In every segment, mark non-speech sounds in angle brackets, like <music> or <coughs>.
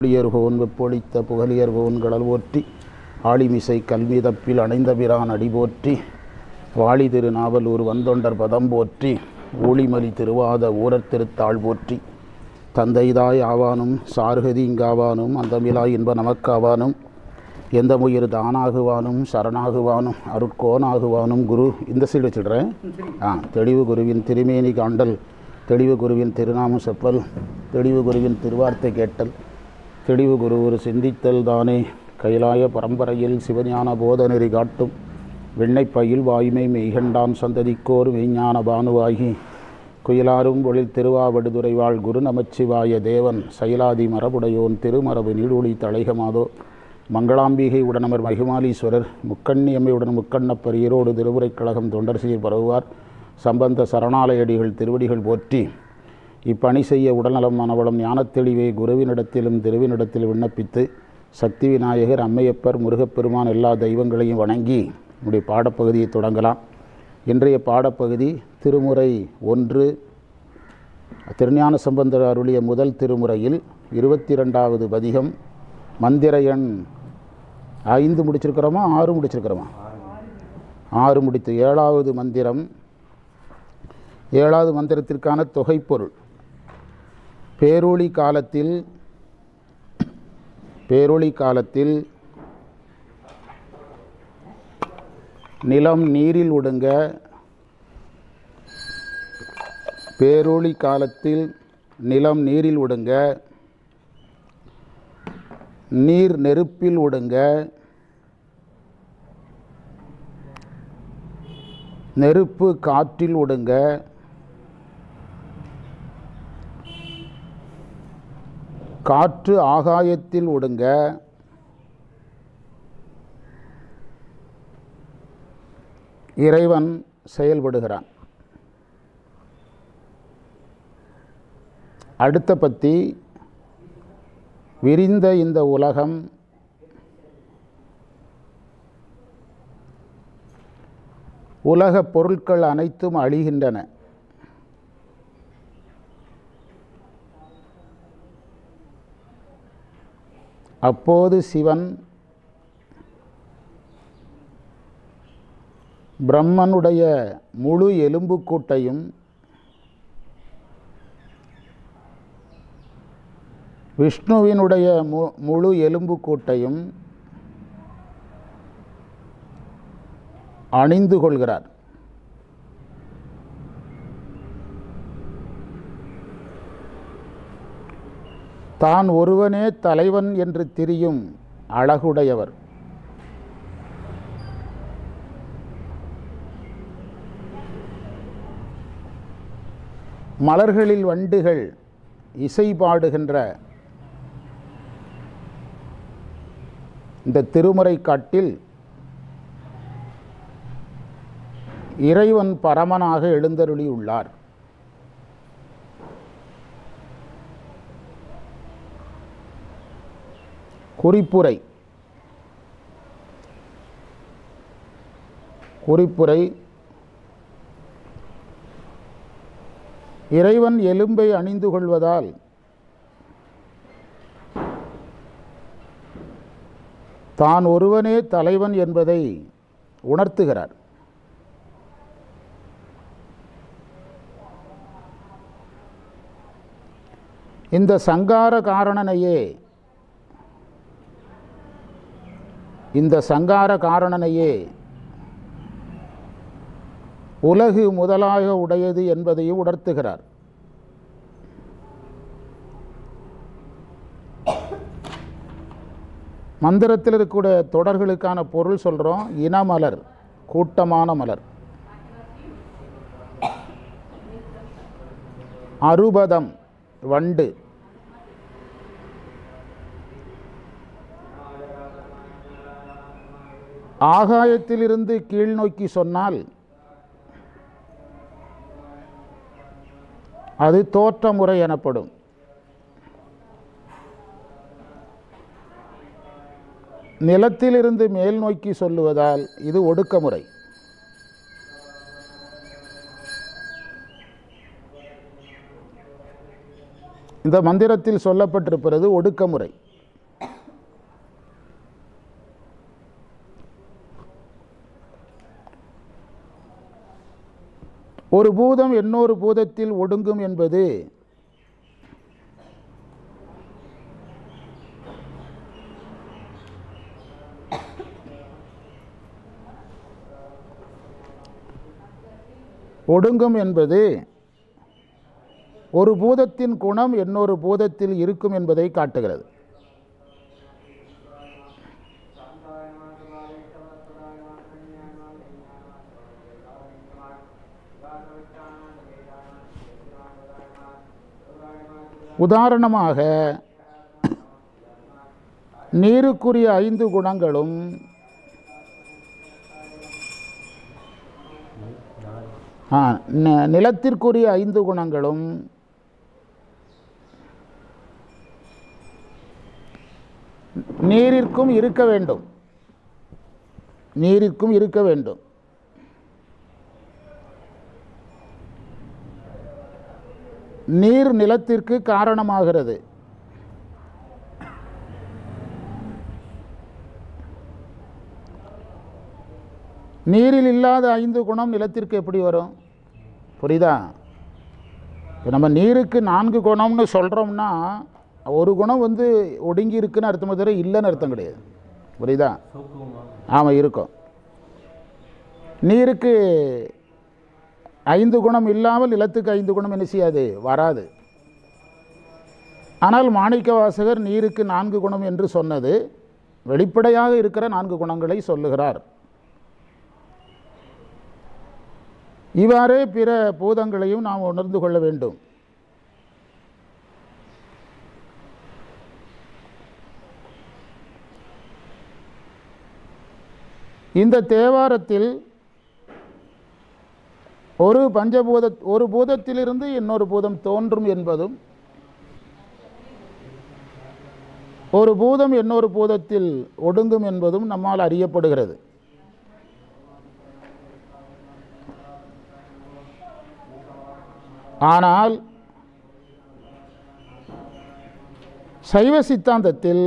புலியர்கோன் வெப்பொழித்த புகழியர்கோன் கடல் போற்றி ஆளிமிசை கல்மிதப்பில் அணைந்த பிரான் அடி போற்றி வாழி திருநாவலூர் வந்தொண்டர் பதம் போற்றி ஊழிமலி திருவாத ஊரத்திருத்தாள் போற்றி. தந்தைதாய் ஆவானும் சார்கதி இங்காவானும் அந்தமிலாய் இன்ப நமக்காவானும் எந்த முயிர் தானாகுவானும் சரணாகுவானும் அருட்கோனாகுவானும். குரு இந்த சைடு வச்சிடுறேன் ஆ தெளிவு குருவின் திருமேனி காண்டல் தெளிவு குருவின் திருநாமம் செப்பல் தெளிவு குருவின் திருவார்த்தை கேட்டல். தெளிவு குரு ஒரு சிந்தித்தல் தானே. கைலாய பரம்பரையில் சிவஞான போதநெறி காட்டும். வெண்ணைப்பயில் வாய்மை மெய்கண்டான் சந்ததிக்கோர் மெய்ஞான பானுவாகி. குயிலாரும் பொழில் திருவாவடுதுறைவாழ் குரு நமச்சிவாய தேவன். சைலாதி மரபுடையோன் திருமரபு நீடூழி தழைகமாதோ மங்களாம்பிகை உடனமர் மகிமாலீஸ்வரர். முக்கண்ணியம்மையுடன் முக்கண்ணப்பர் ஈரோடு திருவுரைக் கழகம் தொண்டர் சீர் பரவுவார். சம்பந்த சரணாலயடிகள் திருவடிகள் போற்றி. இப்பணி செய்ய உடல்நலம் மனவளம் ஞானத்தெளிவை குருவினிடத்திலும் திருவினிடத்திலும் விண்ணப்பித்து சக்தி விநாயகர் அம்மையப்பர் முருகப்பெருமான் எல்லா தெய்வங்களையும் வணங்கி நம்முடைய பாடப்பகுதியை தொடங்கலாம். இன்றைய பாடப்பகுதி திருமுறை ஒன்று. திருஞான சம்பந்தர் அருளிய முதல் திருமுறையில் இருபத்தி ரெண்டாவது பதிகம் மந்திர எண் ஐந்து முடிச்சிருக்கிறோமா? ஆறு முடிச்சிருக்கிறோமா? ஆறு முடித்து ஏழாவது மந்திரம். ஏழாவது மந்திரத்திற்கான தொகைப்பொருள். பேரொளி காலத்தில் பேரொளி காலத்தில் நிலம் நீரில் ஒடுங்க பேரொளி காலத்தில் நிலம் நீரில் ஒடுங்க நீர் நெருப்பில் ஒடுங்க நெருப்பு காற்றில் ஒடுங்க காற்று ஆகாயத்தில் ஒடுங்க. இறைவன் செயல்படுகிறான். அடுத்த பத்தி விரிந்த இந்த உலகம் உலகப் பொருட்கள் அனைத்தும் அழிகின்றன. அப்போது சிவன் பிரம்மனுடைய முழு எலும்புக்கூட்டையும் விஷ்ணுவினுடைய மு முழு எலும்புக்கூட்டையும் அணிந்து கொள்கிறார். தான் ஒருவனே தலைவன் என்று திரியும் அழகுடையவர். மலர்களில் வண்டுகள் இசை பாடுகின்ற இந்த திருமுறை காட்டில் இறைவன் பரமனாக எழுந்தருளியுள்ளார். குறிப்புரை. குறிப்புரை. இறைவன் எலும்பை அணிந்து கொள்வதால் தான் ஒருவனே தலைவன் என்பதை உணர்த்துகிறார். இந்த சங்கார காரணனையே இந்த சங்கார காரணனையே உலகு முதலாக உடையது என்பதையும் உணர்த்துகிறார். மந்திரத்தில் இருக்கக்கூடிய தொடர்களுக்கான பொருள் சொல்கிறோம் இனமலர் கூட்டமான மலர். அறுபதம் வண்டு. ஆகாயத்திலிருந்து கீழ் நோக்கி சொன்னால் அது தோற்ற முறை எனப்படும். நிலத்திலிருந்து மேல் நோக்கி சொல்லுவதால் இது ஒடுக்கமுறை. இந்த மந்திரத்தில் சொல்லப்பட்டிருப்பது ஒடுக்கமுறை. ஒரு பூதம் இன்னொரு பூதத்தில் ஒடுங்கும் என்பது ஒடுங்கும் என்பது ஒரு பூதத்தின் குணம் இன்னொரு பூதத்தில் இருக்கும் என்பதை காட்டுகிறது. உதாரணமாக நீருக்குரிய ஐந்து குணங்களும் ந- நிலத்திற்குரிய ஐந்து குணங்களும் நீரிற்கும் இருக்க வேண்டும். நீரிற்கும் இருக்க வேண்டும். நீர் நிலத்திற்கு காரணமாகிறது. நீரில் இல்லாத ஐந்து குணம் நிலத்திற்கு எப்படி வரும்? புரியுதா? இப்ப நம்ம நீருக்கு நான்கு குணம்னு சொல்கிறோம்னா ஒரு குணம் வந்து ஒடுங்கி இருக்குன்னு அர்த்தம் தவிர இல்லைன்னு அர்த்தம் கிடையாது. புரியுதா? ஆமாம் இருக்கும். நீருக்கு ஐந்து குணம் இல்லாமல் நிலத்துக்கு ஐந்து குணம் என்ன செய்யாது? வராது. ஆனால் மாணிக்க வாசகர் நீருக்கு நான்கு குணம் என்று சொன்னது வெளிப்படையாக இருக்கிற நான்கு குணங்களை சொல்லுகிறார். இவ்வாறே பிற பூதங்களையும் நாம் உணர்ந்து கொள்ள வேண்டும். இந்த தேவாரத்தில் ஒரு பஞ்சபூத ஒரு பூதத்திலிருந்து இன்னொரு பூதம் தோன்றும் என்பதும் ஒரு பூதம் இன்னொரு பூதத்தில் ஒடுங்கும் என்பதும் நம்மால் அறியப்படுகிறது. ஆனால் சைவ சித்தாந்தத்தில்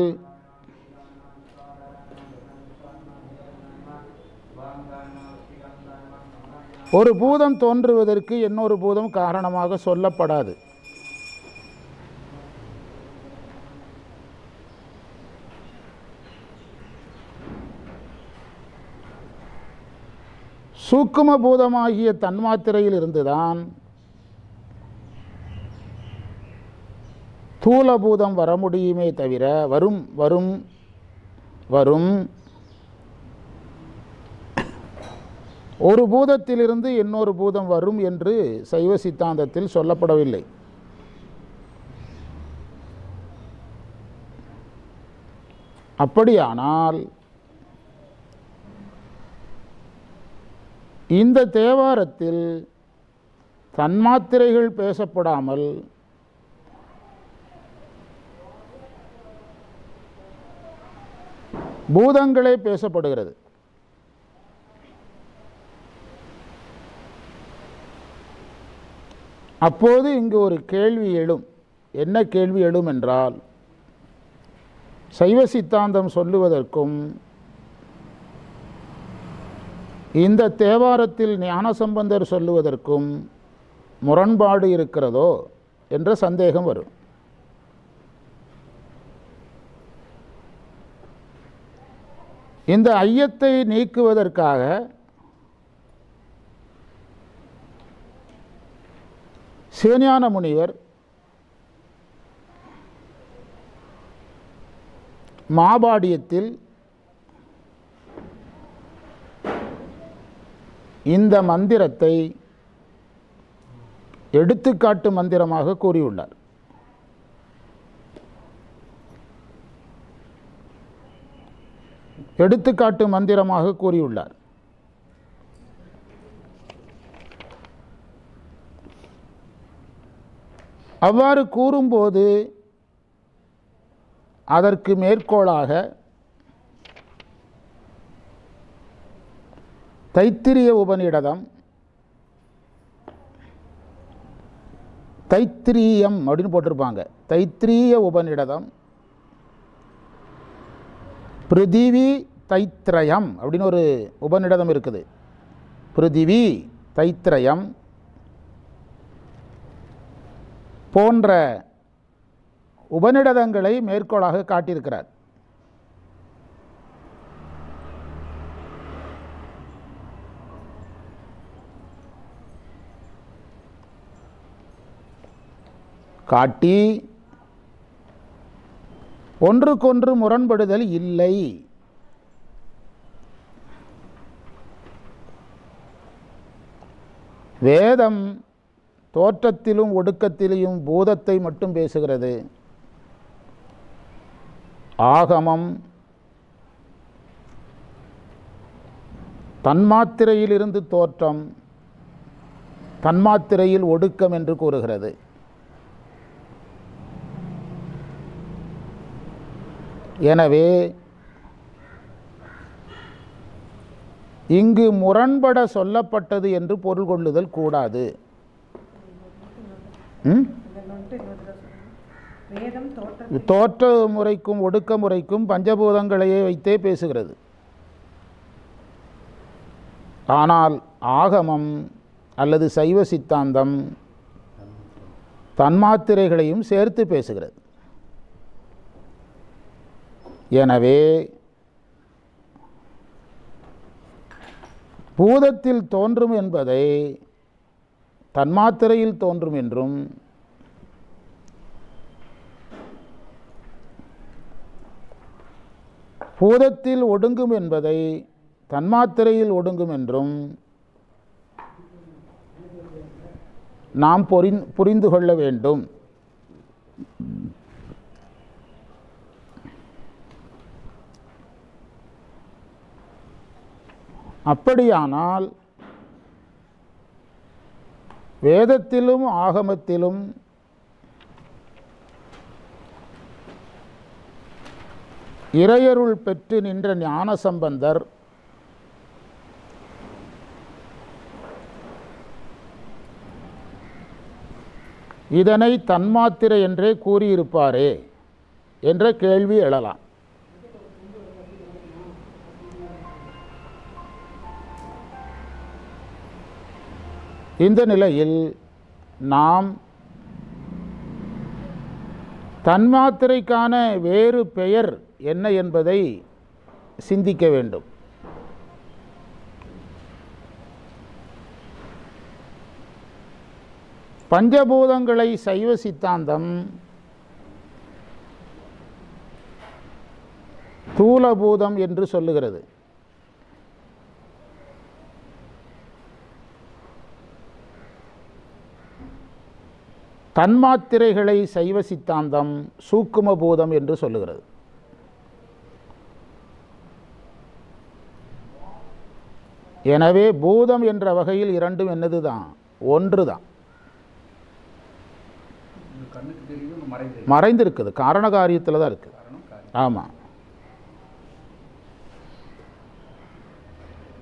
ஒரு பூதம் தோன்றுவதற்கு இன்னொரு பூதம் காரணமாக சொல்லப்படாது. சூக்கும பூதமாகிய தன்மாத்திரையில் இருந்துதான் தூலபூதம் வர முடியுமே தவிர வரும் வரும் வரும் ஒரு பூதத்திலிருந்து இன்னொரு பூதம் வரும் என்று சைவ சித்தாந்தத்தில் சொல்லப்படவில்லை. அப்படியானால் இந்த தேவாரத்தில் தன்மாத்திரைகள் பேசப்படாமல் பூதங்களே பேசப்படுகிறது. அப்போது இங்கு ஒரு கேள்வி எழும். என்ன கேள்வி எழும் என்றால் சைவ சித்தாந்தம் சொல்லுவதற்கும் இந்த தேவாரத்தில் ஞானசம்பந்தர் சொல்லுவதற்கும் முரண்பாடு இருக்கிறதோ என்ற சந்தேகம் வரும். இந்த ஐயத்தை நீக்குவதற்காக சிவஞான முனிவர் மாபாடியத்தில் இந்த மந்திரத்தை எடுத்துக்காட்டு மந்திரமாக கூறியுள்ளார். எடுத்துக்காட்டு மந்திரமாக கூறியுள்ளார். அவ்வாறு கூறும்போது அதற்கு மேற்கோளாக தைத்திரிய உபநிடதம் தைத்திரியம் அப்படின்னு போட்டிருப்பாங்க. தைத்திரிய உபநிடதம் பிருதிவி தைத்திரயம் அப்படின்னு ஒரு உபநிடதம் இருக்குது. பிருதிவி தைத்திரயம் போன்ற உபநிடதங்களை மேற்கோளாக காட்டியிருக்கிறார். காட்டி ஒன்றுக்கொன்று முரண்படுதல் இல்லை. வேதம் தோற்றத்திலும் ஒடுக்கத்திலும் பூதத்தை மட்டும் பேசுகிறது. ஆகமம் தன்மாத்திரையிலிருந்து தோற்றம் தன்மாத்திரையில் ஒடுக்கம் என்று கூறுகிறது. எனவே இங்கு முரண்பட சொல்லப்பட்டது என்று பொருள் கொள்ளுதல் கூடாது. தோற்ற தோற்ற முறைக்கும் ஒடுக்க முறைக்கும் பஞ்சபூதங்களையே வைத்தே பேசுகிறது. ஆனால் ஆகமம் அல்லது சைவ சித்தாந்தம் தன்மாத்திரைகளையும் சேர்த்து பேசுகிறது. எனவே பூதத்தில் தோன்றும் என்பதை தன்மாத்திரையில் தோன்றும் என்றும் பூதத்தில் ஒடுங்கும் என்பதை தன்மாத்திரையில் ஒடுங்கும் என்றும் நாம் பொரிந் புரிந்து கொள்ள வேண்டும். அப்படியானால் வேதத்திலும் ஆகமத்திலும் இறையருள் பெற்று நின்ற ஞான சம்பந்தர் இதனை தன்மாத்திரை என்றே கூறியிருப்பாரே என்ற கேள்வி எழலாம். இந்த நிலையில் நாம் தன்மாத்திரைக்கான வேறு பெயர் என்ன என்பதை சிந்திக்க வேண்டும். பஞ்சபூதங்களை சைவ சித்தாந்தம் தூலபூதம் என்று சொல்லுகிறது. தன்மாத்திரைகளை சைவ சித்தாந்தம் சூக்கும பூதம் என்று சொல்லுகிறது. எனவே பூதம் என்ற வகையில் இரண்டும் என்னதுதான்? ஒன்று தான் மறைந்திருக்குது. காரண காரியத்தில் தான் இருக்குது. ஆமாம்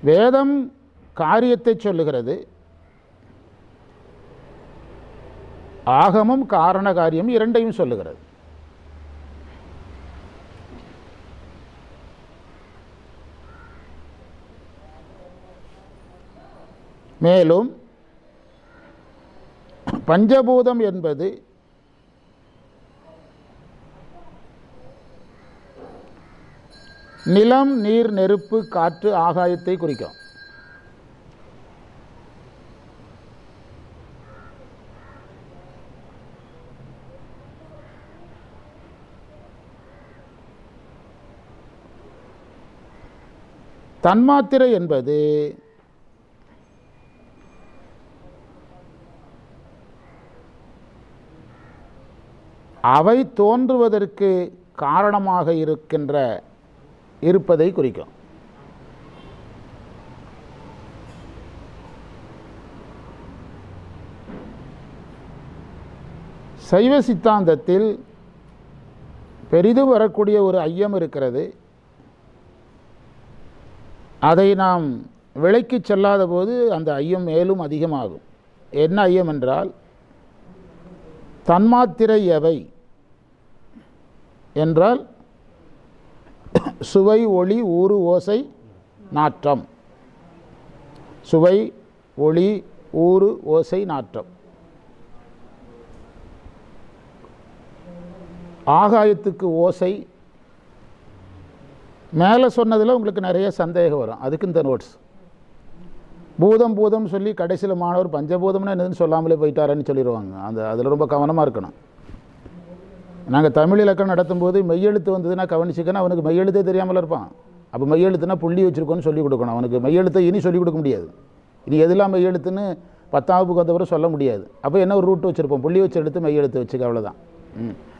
வேதம் காரியத்தை சொல்லுகிறது. ஆகமும் காரண காரியம் இரண்டையும் சொல்லுகிறது. மேலும் பஞ்சபூதம் என்பது நிலம் நீர் நெருப்பு காற்று ஆகாயத்தை குறிக்கும். தன்மாத்திரை என்பது அவை தோன்றுவதற்கு காரணமாக இருக்கின்ற இருப்பதை குறிக்கும். சைவ சித்தாந்தத்தில் பெரிதும் வரக்கூடிய ஒரு ஐயம் இருக்கிறது. அதை நாம் விலைக்குச் செல்லாத போது அந்த ஐயம் மேலும் அதிகமாகும். என்ன ஐயம் என்றால் தன்மாத்திரை எவை என்றால் சுவை ஒளி ஊறு ஓசை நாற்றம். சுவை ஒளி ஊறு ஓசை நாற்றம். ஆகாயத்துக்கு ஓசை மேலே சொன்னதில் உங்களுக்கு நிறைய சந்தேகம் வரும். அதுக்கு இந்த நோட்ஸ் பூதம் பூதம் சொல்லி கடைசியில் மாணவர் பஞ்சபூதம்னு என்னதுன்னு சொல்லாமலே போயிட்டாரன்னு சொல்லிடுவாங்க அந்த அதில் ரொம்ப கவனமாக இருக்கணும். நாங்கள் தமிழ் இலக்கணம் நடத்தும்போது மெய்யெழுத்து வந்ததுன்னா கவனிச்சிக்கன்னா அவனுக்கு மெய்யெழுத்தே தெரியாமல் இருப்பான். அப்போ மெய்யெழுத்துனா புள்ளி வச்சுருக்கோன்னு சொல்லிக் கொடுக்கணும். அவனுக்கு மெய்யெழுத்தை இனி சொல்லிக் கொடுக்க முடியாது. இனி எதெல்லாம் மெய்யெழுத்துன்னு பத்தாவதுக்கு வந்தவரை சொல்ல முடியாது. அப்போ என்ன ஒரு ரூட் வச்சுருப்போம்? புள்ளி வச்சு எடுத்து மெய்யெழுத்து வச்சுக்க அவ்வளோதான்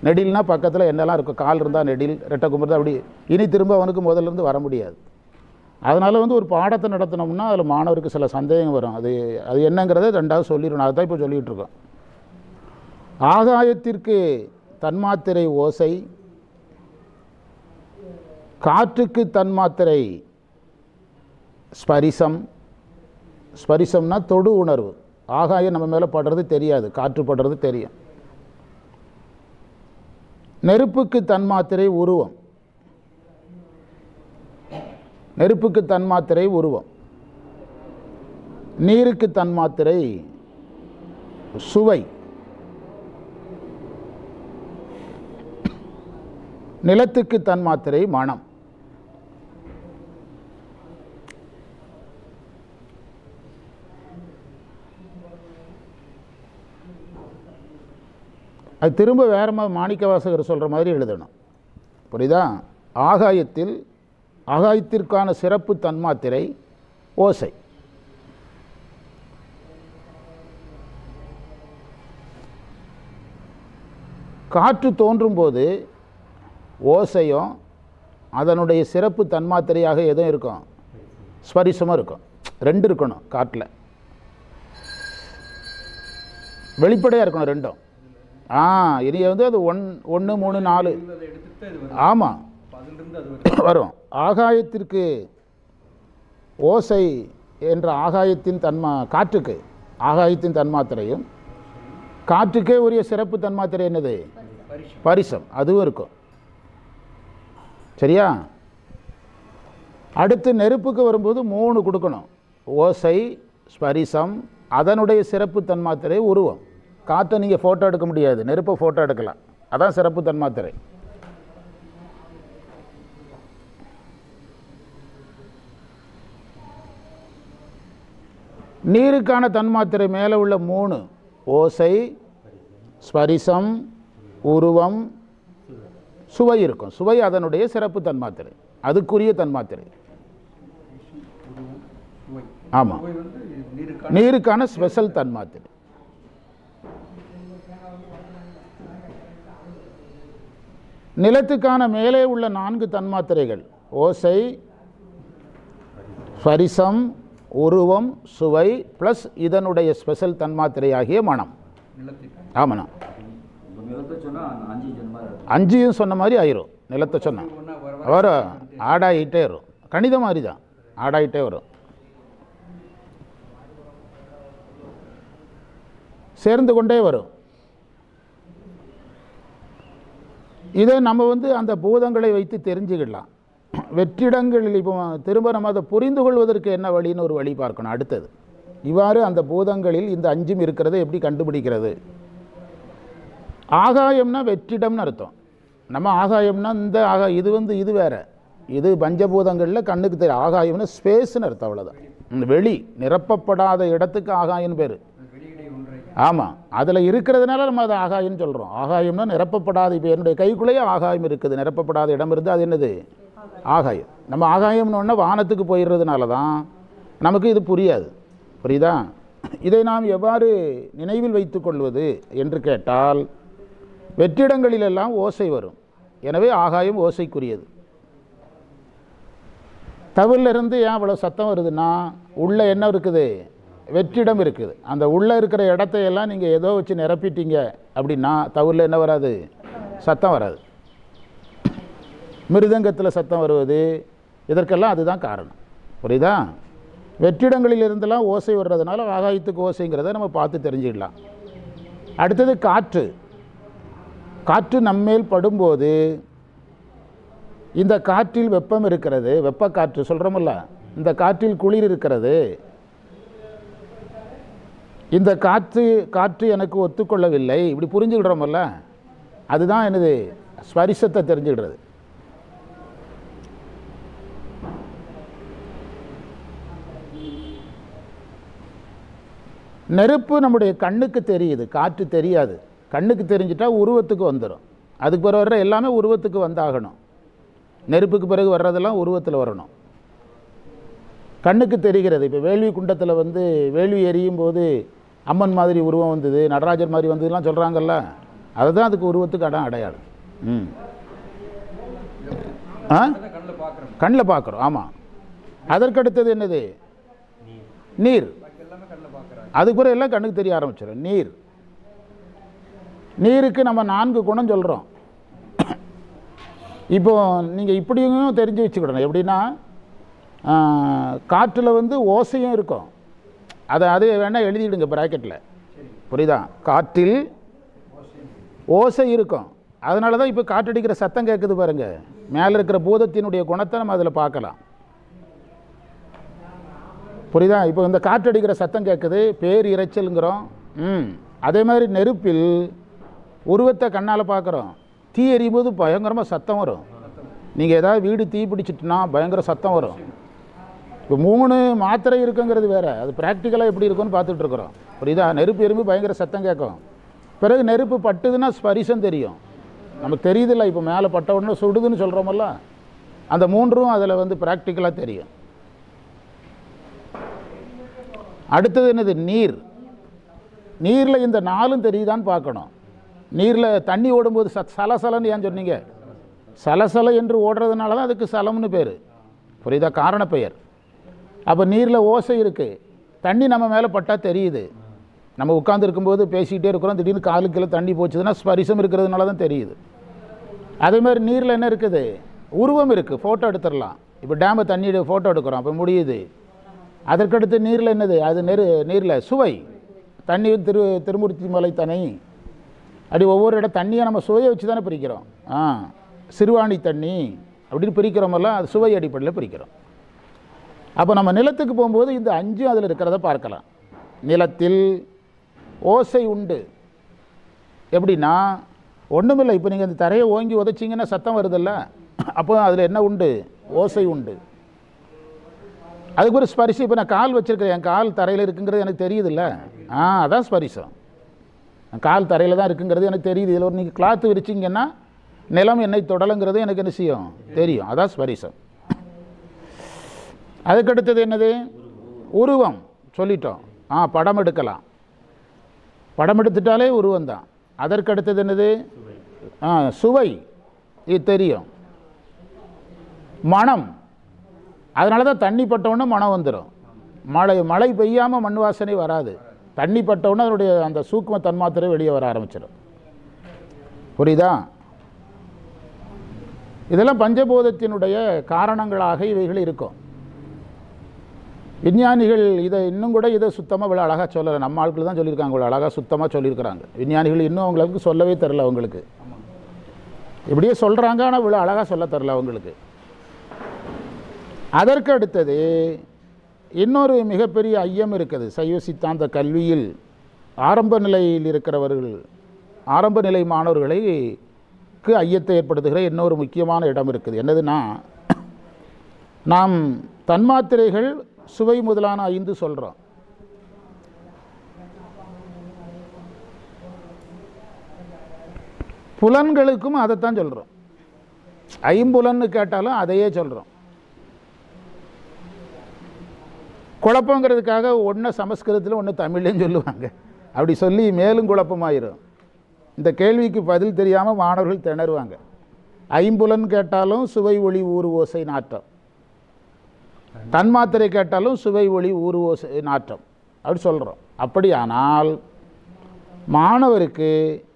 நெடில்னா பக்கத்தில் என்னெல்லாம் இருக்கும்? கால் இருந்தால் நெடில் ரெட்டை கும்பர் அப்படி. இனி திரும்ப அவனுக்கு முதல்ல இருந்து வர முடியாது. அதனால் வந்து ஒரு பாடத்தை நடத்தினோம்னா அதில் மாணவருக்கு சில சந்தேகம் வரும். அது அது என்னங்கிறத ரெண்டாவது சொல்லிடணும். அதுதான் இப்போ சொல்லிகிட்டு இருக்கோம். ஆகாயத்திற்கு தன்மாத்திரை ஓசை காற்றுக்கு தன்மாத்திரை ஸ்பரிசம். ஸ்பரிசம்னா தொடு உணர்வு. ஆகாயம் நம்ம மேலே படுறது தெரியாது. காற்று படுறது தெரியும். நெருப்புக்கு தன்மாத்திரை உருவம். நெருப்புக்கு தன்மாத்திரை உருவம். நீருக்கு தன்மாத்திரை சுவை. நிலத்துக்கு தன்மாத்திரை மனம். அது திரும்ப வேறு மா மாணிக்கவாசகர் சொல்கிற மாதிரி எழுதணும். புரியுதா? ஆகாயத்தில் ஆகாயத்திற்கான சிறப்பு தன்மாத்திரை ஓசை. காற்று தோன்றும் போது ஓசையும் அதனுடைய சிறப்பு தன்மாத்திரையாக எதுவும் இருக்கும்? ஸ்பரிசமும் இருக்கும். ரெண்டு இருக்கணும் காட்டில் வெளிப்படையாக இருக்கணும் ரெண்டும். ஆ இனி வந்து அது ஒன் ஒன்று மூணு நாலு. ஆமாம் <coughs> வரும். ஆகாயத்திற்கு ஓசை என்ற ஆகாயத்தின் தன்மா காற்றுக்கு ஆகாயத்தின் தன்மாத்திரையும் காற்றுக்கே உரிய சிறப்பு தன்மாத்திரை என்னது? பரிசு பரிசம். அதுவும் இருக்கும். சரியா? அடுத்து நெருப்புக்கு வரும்போது மூணு கொடுக்கணும். ஓசை ஸ்பரிசம் அதனுடைய சிறப்பு தன்மாத்திரை உருவம். காற்றை நீங்கள் ஃபோட்டோ எடுக்க முடியாது. நெருப்பை ஃபோட்டோ எடுக்கலாம். அதான் சிறப்பு தன்மாத்திரை. நீருக்கான தன்மாத்திரை மேலே உள்ள மூணு ஓசை ஸ்பரிசம் உருவம் சுவை இருக்கும். சுவை அதனுடைய சிறப்பு தன்மாத்திரை. அதுக்குரிய தன்மாத்திரை. ஆமாம் நீருக்கான ஸ்பெஷல் தன்மாத்திரை. நிலத்துக்கான மேலே உள்ள நான்கு தன்மாத்திரைகள். ஓசை ஸ்பரிசம் உருவம் சுவை ப்ளஸ் இதனுடைய ஸ்பெஷல் தன்மாத்திரை ஆகிய மனம். ஆமாண்ணா. அஞ்சையும் சொன்ன மாதிரி ஆயிரும். நிலத்தை சொன்னேன் வரும் ஆடாயிட்டே வரும். கணிதம் மாதிரி தான் ஆடாயிட்டே வரும். சேர்ந்து கொண்டே வரும். இதை நம்ம வந்து அந்த பூதங்களை வைத்து தெரிஞ்சுக்கிடலாம். வெற்றிடங்களில் இப்போ திரும்ப நம்ம அதை புரிந்து கொள்வதற்கு என்ன வழின்னு ஒரு வழி பார்க்கணும். அடுத்தது இவ்வாறு அந்த பூதங்களில் இந்த அஞ்சும் இருக்கிறதை எப்படி கண்டுபிடிக்கிறது? ஆகாயம்னா வெற்றிடம்னு அர்த்தம். நம்ம ஆகாயம்னா இந்த ஆகா இது வந்து இது வேறு. இது பஞ்சபூதங்களில் கண்ணுக்கு தெரியும் ஆகாயம்னு ஸ்பேஸ்னு அர்த்தம் அவ்வளோதான் இந்த வெளி நிரப்பப்படாத இடத்துக்கு ஆகாயம்னு பேர். ஆமாம் அதில் இருக்கிறதுனால நம்ம அதை ஆகாயம்னு சொல்கிறோம் ஆகாயம்னா நிரப்பப்படாத இப்போ என்னுடைய கைக்குள்ளேயே ஆகாயம் இருக்குது. நிரப்பப்படாத இடம் இருந்து அது என்னது? ஆகாயம். நம்ம ஆகாயம்னு ஒன்று வானத்துக்கு போயிடுறதுனால தான் நமக்கு இது புரியாது. புரியுதா? இதை நாம் எவ்வாறு நினைவில் வைத்து கொள்வது என்று கேட்டால் வெற்றிடங்களிலெல்லாம் ஓசை வரும். எனவே ஆகாயம் ஓசைக்குரியது. தவிலிருந்து ஏன் அவ்வளோ சத்தம் வருதுன்னா உள்ளே என்ன இருக்குது? வெற்றிடம் இருக்குது. அந்த உள்ளே இருக்கிற இடத்தையெல்லாம் நீங்கள் ஏதோ வச்சு நிரப்பிட்டீங்க அப்படின்னா தவிரில் என்ன வராது? சத்தம் வராது. மிருதங்கத்தில் சத்தம் வருவது இதற்கெல்லாம் அதுதான் காரணம். புரியுதா? வெற்றிடங்களில் இருந்தெல்லாம் ஓசை வர்றதுனால ஆகாயத்துக்கு ஓசைங்கிறத நம்ம பார்த்து தெரிஞ்சிடலாம் அடுத்தது காற்று. காற்று நம்மேல் படும்போது இந்த காற்றில் வெப்பம் இருக்கிறது. வெப்ப காற்று சொல்கிறோமில்ல இந்த காற்றில் குளிர் இருக்கிறது. இந்த காற்று காற்று எனக்கு ஒத்துக்கொள்ளவில்லை. இப்படி புரிஞ்சுக்கிடுறோமல்ல? அதுதான் எனது ஸ்பரிசத்தை தெரிஞ்சுக்கிறது நெருப்பு நம்முடைய கண்ணுக்கு தெரியுது. காற்று தெரியாது. கண்ணுக்கு தெரிஞ்சிட்டா உருவத்துக்கு வந்துடும் அதுக்கு பிறகு வர்ற எல்லாமே உருவத்துக்கு வந்தாகணும். நெருப்புக்கு பிறகு வர்றதெல்லாம் உருவத்தில் வரணும். கண்ணுக்கு தெரிகிறது. இப்போ வேள்வி குண்டத்தில் வந்து வேள்வி எரியும் போது அம்மன் மாதிரி உருவம் வந்தது நடராஜர் மாதிரி வந்ததுலாம் சொல்கிறாங்கல்ல அதுதான் அதுக்கு உருவத்துக்கு அடம் அடையாளம். ம். ஆ? கண்ணில் பார்க்குறோம் ஆமாம் அதற்கடுத்தது என்னது? நீர். அதுக்கு பிறகு எல்லாம் கண்ணுக்கு தெரிய ஆரம்பிச்சிடும் நீர். நீருக்கு நம்ம நான்கு குணம் சொல்கிறோம் இப்போ நீங்கள் இப்படியும் தெரிஞ்சு வச்சுக்கிடணும். எப்படின்னா காற்றில் வந்து ஓசையும் இருக்கும். அதை அது வேணால் எழுதிடுங்க ப்ராக்கெட்டில் புரியுதா? காற்றில் ஓசை இருக்கும். அதனால தான் இப்போ காற்றடிக்கிற சத்தம் கேட்குது பாருங்கள் மேலே இருக்கிற பூதத்தினுடைய குணத்தை நம்ம அதில் பார்க்கலாம். புரியுதா? இப்போ இந்த காற்றடிக்கிற சத்தம் கேட்குது பேர் இரைச்சலுங்கிறோம். ம். அதே மாதிரி நெருப்பில் உருவத்தை கண்ணால் பார்க்குறோம். தீ எறியும் போது பயங்கரமாக சத்தம் வரும். நீங்கள் ஏதாவது வீடு தீ பிடிச்சிட்டுனா பயங்கர சத்தம் வரும். இப்போ மூணு மாத்திரை இருக்குங்கிறது வேறு. அது ப்ராக்டிக்கலாக எப்படி இருக்குன்னு பார்த்துட்ருக்குறோம் புரியுதா? நெருப்பு எறும்பு பயங்கர சத்தம் கேட்கும். பிறகு நெருப்பு பட்டுதுன்னா ஸ்பரிசம் தெரியும். நமக்கு தெரியுதில்ல இப்போ மேலே பட்ட உடனே சுடுதுன்னு சொல்கிறோமல்ல அந்த மூன்றும் அதில் வந்து ப்ராக்டிக்கலாக தெரியும். அடுத்தது என்னது? நீர். நீரில் இந்த நாளும் தெரியுதான்னு பார்க்கணும். நீரில் தண்ணி ஓடும்போது ச சலசலன்னு ஏன் சொன்னீங்க? சலசலை என்று ஓடுறதுனால தான் அதுக்கு சலம்னு பேர். புரியுதா? காரணப்பெயர். பெயர் அப்போ நீரில் ஓசை இருக்குது தண்ணி நம்ம மேலே பட்டால் தெரியுது. நம்ம உட்காந்துருக்கும்போது பேசிக்கிட்டே இருக்கிறோம். திடீர்னு காலுக்கில் தண்ணி போச்சுதுன்னா ஸ்பரிசம் இருக்கிறதுனால தான் தெரியுது. அதே மாதிரி நீரில் என்ன இருக்குது? உருவம் இருக்குது ஃபோட்டோ எடுத்துடலாம். இப்போ டேமை தண்ணி ஃபோட்டோ எடுக்கிறோம். அப்போ முடியுது. அதற்கடுத்து நீரில் என்னது? அது நெரு நீரில் சுவை. தண்ணி திரு திருமூர்த்தி மலை தனி. அப்படி ஒவ்வொரு இடம் தண்ணியை நம்ம சுவையை வச்சு தானே பிரிக்கிறோம். ஆ சிறுவாணி தண்ணி. அப்படின்னு பிரிக்கிறோமெல்லாம் அது சுவை அடிப்படையில் பிரிக்கிறோம். அப்போ நம்ம நிலத்துக்கு போகும்போது இந்த அஞ்சும் அதில் இருக்கிறத பார்க்கலாம். நிலத்தில் ஓசை உண்டு. எப்படின்னா ஒன்றுமில்லை இப்போ நீங்கள் இந்த தரையை ஓங்கி உதைச்சிங்கன்னா சத்தம் வருதில்ல? அப்போ அதில் என்ன உண்டு? ஓசை உண்டு. அதுக்கு ஒரு ஸ்பரிசம் இப்போ நான் கால் வச்சுருக்கிறேன் என் கால் தரையில் இருக்குங்கிறது எனக்கு தெரியுதுல்ல? ஆ அதான் ஸ்பரிசம் கால் தரையில் தான் இருக்குங்கிறது எனக்கு தெரியுது. இதில் ஒரு நீங்கள் கிளாத்து விரிச்சிங்கன்னா நிலம் என்னை தொடலுங்கிறது எனக்கு என்ன செய்யும்? தெரியும். அதான் ஸ்பரிசம் அதுக்கடுத்தது என்னது? உருவம். சொல்லிட்டோம். ஆ படம் எடுக்கலாம். படம் எடுத்துட்டாலே உருவம் தான். அதற்கடுத்தது என்னது? ஆ சுவை. இது தெரியும். மனம். அதனால தான் தண்ணி பட்டவுடனே மனம் வந்துடும் மழை மழை பெய்யாமல் மண் வாசனை வராது. தண்ணி பட்டவுடனே அதனுடைய அந்த சூக்ம தன்மாத்திரை வெளியே வர ஆரம்பிச்சிடும் புரியுதா? இதெல்லாம் பஞ்சபோதத்தினுடைய காரணங்களாக இவைகள் இருக்கும். விஞ்ஞானிகள் இதை இன்னும் கூட இதை சுத்தமாக இவ்வளோ அழகாக சொல்லலை. நம்ம ஆட்கள் தான் சொல்லியிருக்காங்க இவ்வளோ அழகாக சுத்தமாக சொல்லியிருக்கிறாங்க. விஞ்ஞானிகள் இன்னும் அவங்களுக்கு சொல்லவே தெரில அவங்களுக்கு. இப்படியே சொல்கிறாங்க ஆனால் இவ்வளோ அழகாக சொல்ல தெரில அவங்களுக்கு. அதற்கு அடுத்தது இன்னொரு மிகப்பெரிய ஐயம் இருக்குது. சைவ சித்தாந்த கல்வியில் ஆரம்ப நிலையில் இருக்கிறவர்கள் ஆரம்ப நிலை மாணவர்களுக்கு ஐயத்தை ஏற்படுத்துகிற இன்னொரு முக்கியமான இடம் இருக்குது. என்னதுன்னா நாம் தன்மாத்திரைகள் சுவை முதலான ஐந்து சொல்கிறோம் புலன்களுக்கும் அதைத்தான் சொல்கிறோம் ஐம்புலன்னு கேட்டாலும் அதையே சொல்கிறோம் குழப்பங்கிறதுக்காக ஒன்று சமஸ்கிருதத்தில் ஒன்று தமிழ்லேயும் சொல்லுவாங்க. அப்படி சொல்லி மேலும் குழப்பமாயிரும். இந்த கேள்விக்கு பதில் தெரியாமல் மாணவர்கள் திணறுவாங்க. ஐம்புலன் கேட்டாலும் சுவை ஒளி ஊர் ஓசை நாட்டம் தன்மாத்திரை கேட்டாலும் சுவை ஒளி ஊர்வோ நாற்றம். அப்படி சொல்கிறோம் அப்படியானால் மாணவருக்கு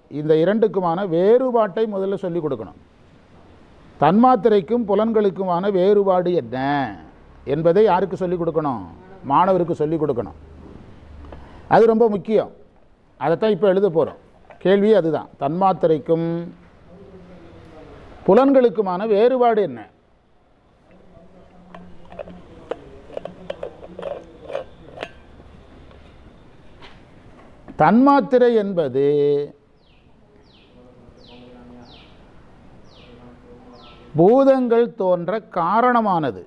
இந்த இரண்டுக்குமான வேறுபாட்டை முதல்ல சொல்லிக் கொடுக்கணும். தன்மாத்திரைக்கும் புலன்களுக்குமான வேறுபாடு என்ன என்பதை யாருக்கு சொல்லிக் கொடுக்கணும்? மாணவருக்கு சொல்லிக் கொடுக்கணும். அது ரொம்ப முக்கியம். அதைத்தான் இப்போ எழுத போகிறோம் கேள்வி அதுதான். தன்மாத்திரைக்கும் புலன்களுக்குமான வேறுபாடு என்ன? தன்மாத்திரை என்பது பூதங்கள் தோன்ற காரணமானது.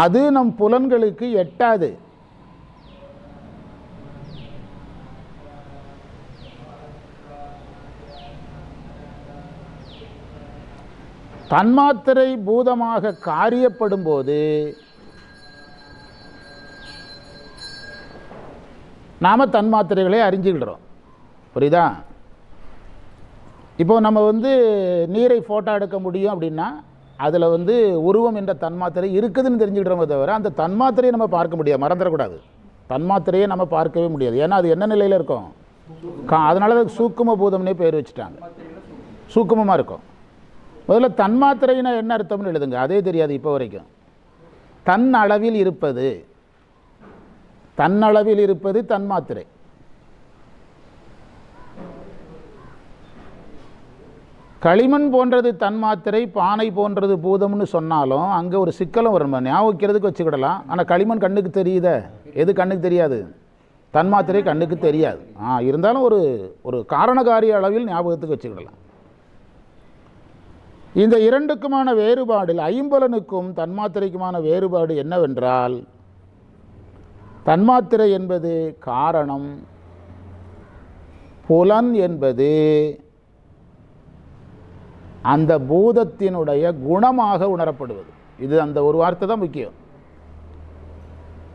அது நம் புலன்களுக்கு எட்டாது. தன்மாத்திரை பூதமாக காரியப்படும் போது நாம் தன்மாத்திரைகளை அறிஞ்சுக்கிடுறோம் புரியுதா? இப்போ நம்ம வந்து நீரை ஃபோட்டோ எடுக்க முடியும் அப்படின்னா அதில் வந்து உருவம் என்ற தன்மாத்திரை இருக்குதுன்னு தெரிஞ்சுக்கிட்டோமே தவிர அந்த தன்மாத்திரையை நம்ம பார்க்க முடியாது மறந்துடக்கூடாது. தன்மாத்திரையை நம்ம பார்க்கவே முடியாது. ஏன்னா அது என்ன நிலையில் இருக்கும்? கா அதனால சூக்கும பூதம்னே பேர் வச்சுட்டாங்க. சூக்குமமாக இருக்கும். முதல்ல தன்மாத்திரைனா என்ன அர்த்தம்னு எழுதுங்க. அதே தெரியாது இப்போ வரைக்கும். தன் அளவில் இருப்பது. தன்னளவில் இருப்பது தன்மாத்திரை. களிமண் போன்றது தன்மாத்திரை பானை போன்றது பூதம்னு சொன்னாலும் அங்கே ஒரு சிக்கலும் வரும் ஞாபகம் வைக்கிறதுக்கு வச்சுக்கிடலாம். ஆனால் களிமண் கண்ணுக்கு தெரியுத? எது கண்ணுக்கு தெரியாது? தன்மாத்திரை கண்ணுக்கு தெரியாது. ஆ இருந்தாலும் ஒரு ஒரு காரணகாரிய அளவில் ஞாபகத்துக்கு வச்சுக்கிடலாம். இந்த இரண்டுக்குமான வேறுபாடில் ஐம்பலனுக்கும் தன்மாத்திரைக்குமான வேறுபாடு என்னவென்றால் தன்மாத்திரை என்பது காரணம் புலன் என்பது அந்த பூதத்தினுடைய குணமாக உணரப்படுவது. இது அந்த ஒரு வார்த்தை தான் முக்கியம்.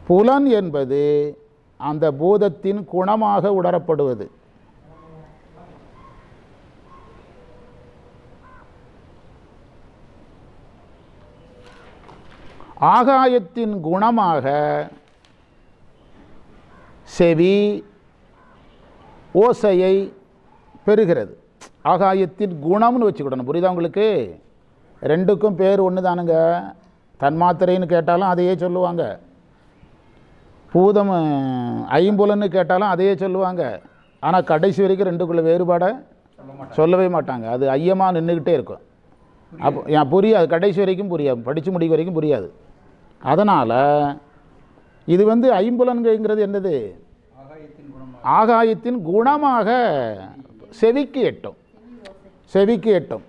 புலன் என்பது அந்த பூதத்தின் குணமாக உணரப்படுவது. ஆகாயத்தின் குணமாக செவி ஓசையை பெறுகிறது. ஆகாயத்தின் குணம்னு வச்சுக்கிடணும். புரியுதா உங்களுக்கு? ரெண்டுக்கும் பேர் ஒன்று தானுங்க தன்மாத்திரைன்னு கேட்டாலும் அதையே சொல்லுவாங்க. பூதம் ஐம்புலன்னு கேட்டாலும் அதையே சொல்லுவாங்க. ஆனால் கடைசி வரைக்கும் ரெண்டுக்குள்ள வேறுபாடை சொல்லவே மாட்டாங்க. அது ஐயமாக நின்றுக்கிட்டே இருக்கும். அப்போ ஏன் புரியாது. கடைசி வரைக்கும் புரியாது. படித்து முடிக்க வரைக்கும் புரியாது. அதனால் இது வந்து ஐம்புலன்கிறது என்னது? ஆகாயத்தின் குணமாக செவிக்கு எட்டும். செவிக்கு எட்டும்.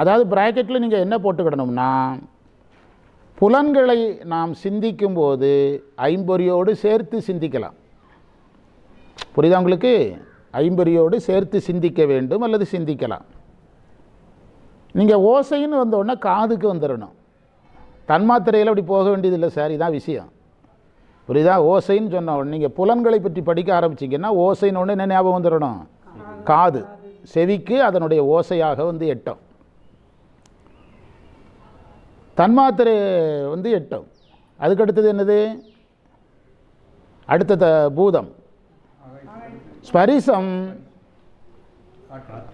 அதாவது பிராக்கெட்டில் நீங்கள் என்ன போட்டுக்கிடணும்னா புலன்களை நாம் சிந்திக்கும்போது ஐம்பொறியோடு சேர்த்து சிந்திக்கலாம். புரியுதா உங்களுக்கு? ஐம்பொறியோடு சேர்த்து சிந்திக்க வேண்டும் அல்லது சிந்திக்கலாம். நீங்கள் ஓசைன்னு வந்தோடனே காதுக்கு வந்துடணும் தன்மாத்திரையில் அப்படி போக வேண்டியதில்லை சார் இதான் விஷயம். புரியுதா? ஓசைன்னு சொன்ன உடனே நீங்கள் புலன்களை பற்றி படிக்க ஆரம்பிச்சிங்கன்னா ஓசைன்னு ஒன்று என்ன ஞாபகம் வந்துடணும்? காது. செவிக்கு அதனுடைய ஓசையாக வந்து எட்டம். தன்மாத்திரை வந்து எட்டம். அதுக்கு அடுத்தது என்னது? அடுத்தது பூதம். ஸ்பரிசம்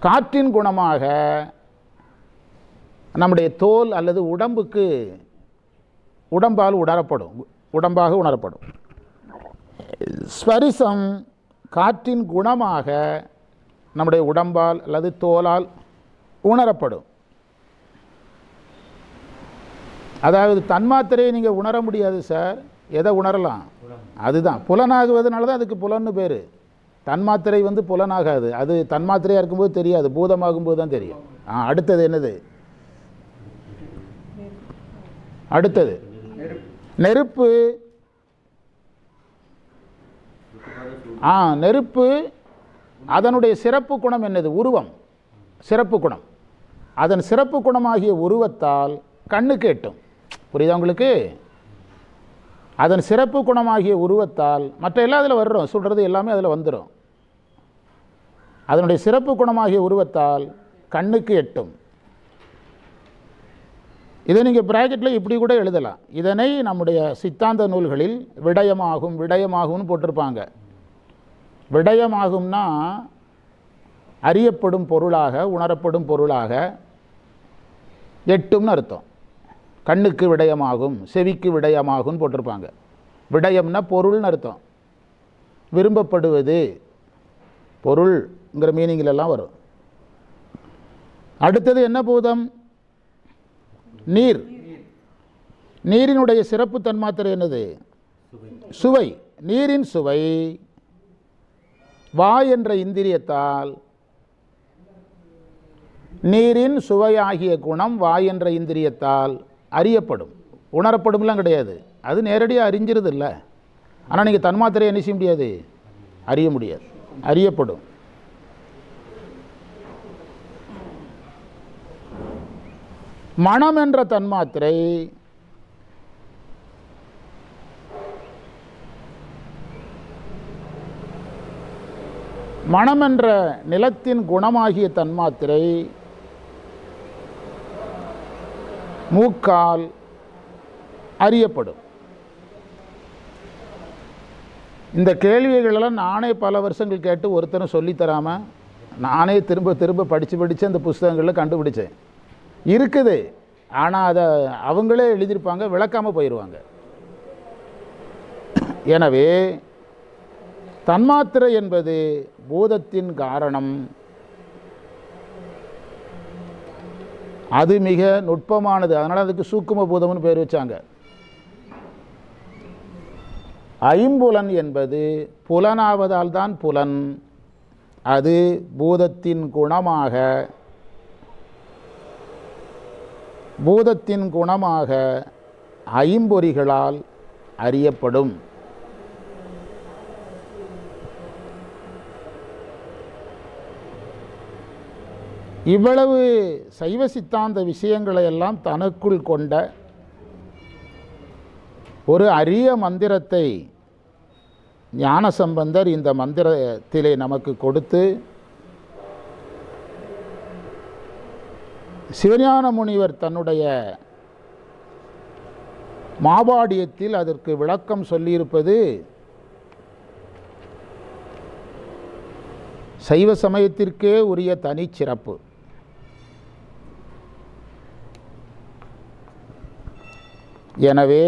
காற்றின் குணமாக நம்முடைய தோல் அல்லது உடம்புக்கு உடம்பால் உணரப்படும் உடம்பாக உணரப்படும். ஸ்பரிசம் காற்றின் குணமாக நம்முடைய உடம்பால் அல்லது தோலால் உணரப்படும். அதாவது தன்மாத்திரையை நீங்கள் உணர முடியாது சார். எதை உணரலாம்? அதுதான். புலனாகுவதனால தான் அதுக்கு புலன்னு பேர். தன்மாத்திரை வந்து புலனாகாது. அது தன்மாத்திரையாக இருக்கும்போது தெரியாது. பூதமாகும்போது தான் தெரியும். ஆ அடுத்தது என்னது? அடுத்தது. நெருப்பு. ஆ நெருப்பு. அதனுடைய சிறப்பு குணம் என்னது? உருவம். சிறப்பு குணம். அதன் சிறப்பு குணமாகிய உருவத்தால் கண்ணுக்கு எட்டும் புரியுதா உங்களுக்கு? அதன் சிறப்பு குணமாகிய உருவத்தால் மற்ற எல்லாம் அதில் வர்றோம். சொல்கிறது எல்லாமே அதில் வந்துடும் அதனுடைய சிறப்பு குணமாகிய உருவத்தால் கண்ணுக்கு எட்டும். இதை நீங்கள் ப்ராக்கெட்டில் இப்படி கூட எழுதலாம். இதனை நம்முடைய சித்தாந்த நூல்களில் விடயமாகும் விடயமாகும்னு போட்டிருப்பாங்க. விடயமாகும்னா அறியப்படும் பொருளாக உணரப்படும் பொருளாக எட்டும்னு அர்த்தம். கண்ணுக்கு விடயமாகும் செவிக்கு விடயமாகும்னு போட்டிருப்பாங்க. விடயம்னா பொருள்னு அர்த்தம். விரும்பப்படுவது பொருள்ங்கிற மீனிங்கிலெல்லாம் வரும். அடுத்தது என்ன பூதம்? நீர். நீரினுடைய சிறப்பு தன்மாத்திரை என்னது? சுவை. நீரின் சுவை. வா என்ற இந்திரியத்தால் நீரின் சுவையாகிய குணம் வா என்ற இந்திரியத்தால் அறியப்படும். உணரப்படும்லாம் கிடையாது. அது நேரடியாக அறிஞ்சிருது இல்லை ஆனால் நீங்கள் தன்மாத்திரையை என்ன செய்ய முடியாது? அறிய முடியாது. அறியப்படும். மனம் என்ற தன்மாத்திரை மனம் என்ற நிலத்தின் குணமாகிய தன்மாத்திரை மூக்கால் அறியப்படும். இந்த கேள்விகளெல்லாம் நானே பல வருஷங்கள் கேட்டு ஒருத்தரும் சொல்லித்தராமல் நானே திரும்ப திரும்ப படித்து படித்து அந்த புஸ்தகங்களில் கண்டுபிடிச்சேன். இருக்குது. ஆனால் அதை அவங்களே எழுதியிருப்பாங்க விளக்காமல் போயிடுவாங்க எனவே தன்மாத்திரை என்பது பூதத்தின் காரணம். அது மிக நுட்பமானது. அதனால் அதுக்கு சூக்கும பூதம்னு பேர் வச்சாங்க. ஐம்புலன் என்பது புலனாவதால் தான் புலன். அது பூதத்தின் குணமாக பூதத்தின் குணமாக ஐம்பொறிகளால் அறியப்படும். இவ்வளவு சைவ சித்தாந்த விஷயங்களை எல்லாம் தனக்குள் கொண்ட ஒரு அரிய மந்திரத்தை ஞானசம்பந்தர் இந்த மந்திரத்திலே நமக்கு கொடுத்து சிவஞான முனிவர் தன்னுடைய மாபாடியத்தில் அதற்கு விளக்கம் சொல்லியிருப்பது சைவ சமயத்திற்கே உரிய தனிச்சிறப்பு எனவே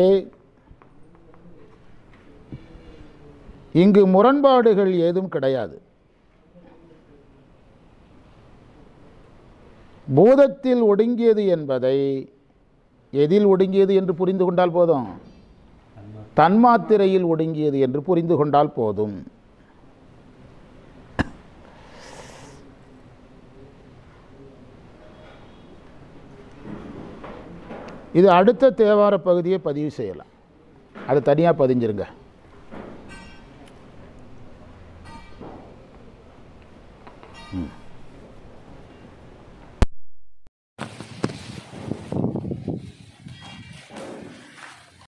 இங்கு முரண்பாடுகள் ஏதும் கிடையாது. பூதத்தில் ஒடுங்கியது என்பதை எதில் ஒடுங்கியது என்று புரிந்து கொண்டால் போதும்? தன்மாத்திரையில் ஒடுங்கியது என்று புரிந்து கொண்டால் போதும். இது அடுத்த தேவார பகுதியை பதிவு செய்யலாம். அது தனியாக பதிஞ்சிருங்க.